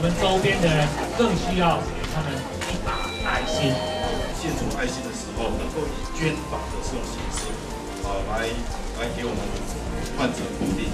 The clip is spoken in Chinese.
我们周边的人更需要给他们一把爱心。献出爱心的时候能够以捐房的这种形式啊来来给我们患者鼓励。